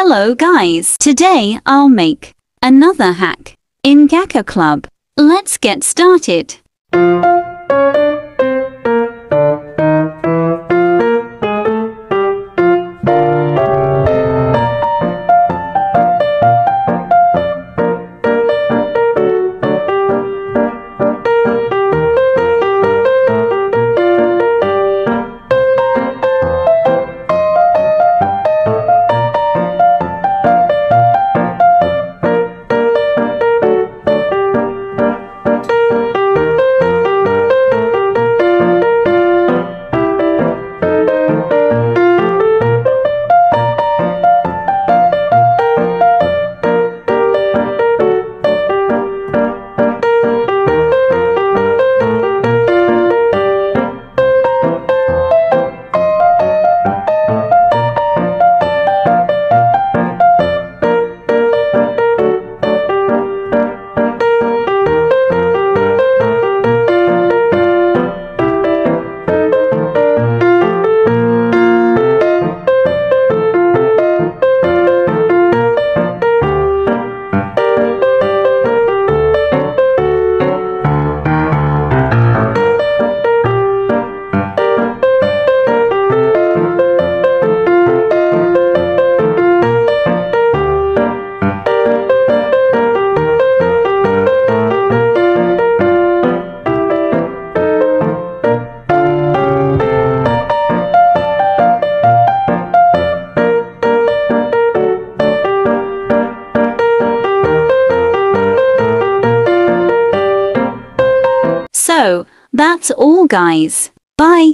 Hello guys! Today I'll make another hack in Gakka Club. Let's get started. So, that's all guys. Bye.